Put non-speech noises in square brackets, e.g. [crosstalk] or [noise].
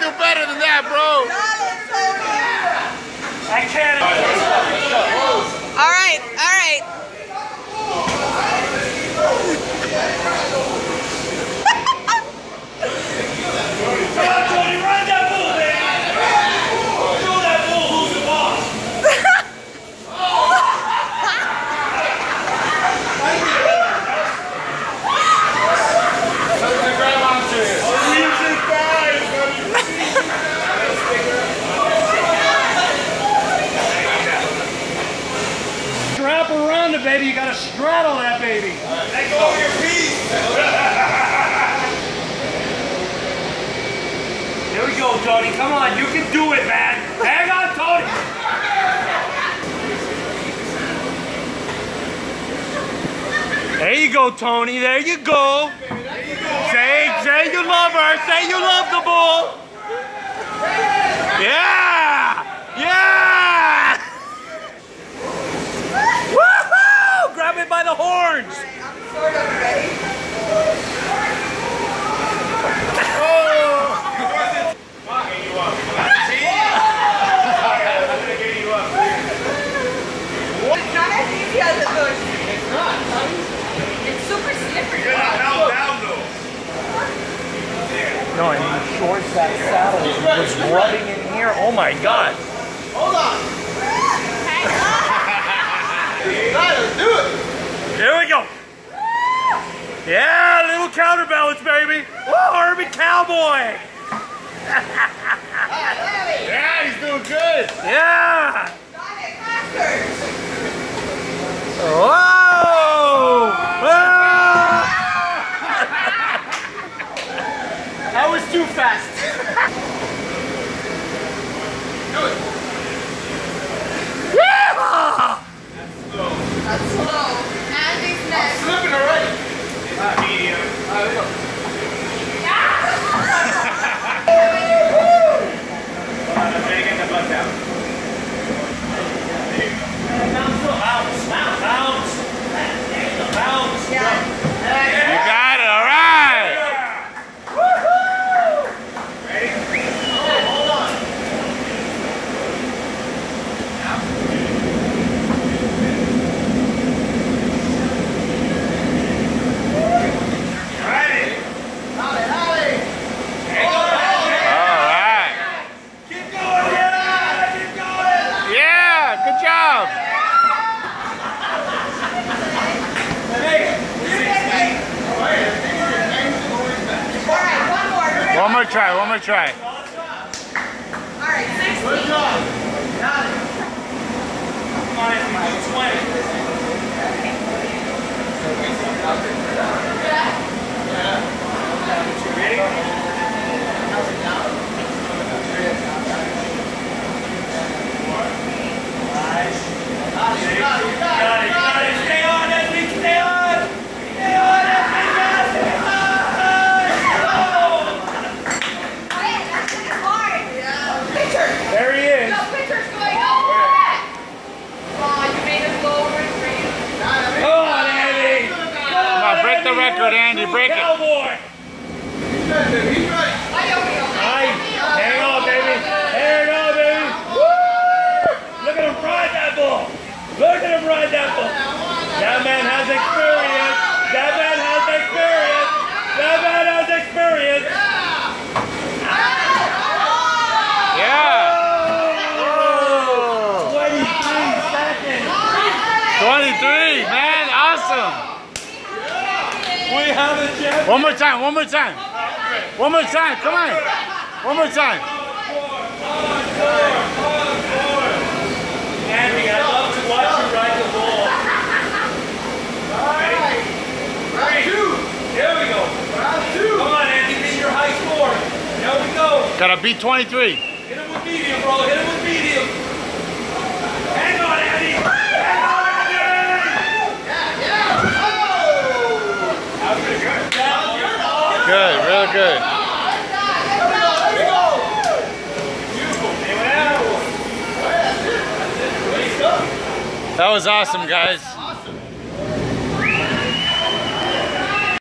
do better than that, bro. I can't. All right, all right. Come on, Tony, ride that bull, baby. Show that bull who's the boss. Music guys. Strap around it, baby. You gotta straddle that baby. Let go of your feet. [laughs] Here we go, Tony. Come on, you can do it, man. Hang on, Tony. There you go, Tony. There you go. Say, say you love her. Say you love the bull. Yeah! That saddle was rubbing in here. Oh my god. Hold on. Let's do it. Here we go. Yeah, little counterbalance, baby. Whoa, urban cowboy. Watch out. try, one more try. All right, 16. Good job. Got it. Come on, do 20. The record, Andy, break it. Cowboy. Ay, okay, okay. Nice. Hang on, baby. Hang on, baby. Woo! Look at him ride that. Look at him ride that. That man has experience. That man has experience. That man has experience. Yeah. Oh, 23 seconds. 23, man, awesome. We have a champion. One more time, one more time. One more time, come on. One more time. Andy, I love to watch you ride the bull. Ready? Three. Here we go. Come on, Andy, beat your high score. Here we go. Gotta beat 23. Hit him with medium, bro. Hit him with medium. Hang on, Andy. Hang on, Andy. Good, real good. That was awesome, guys.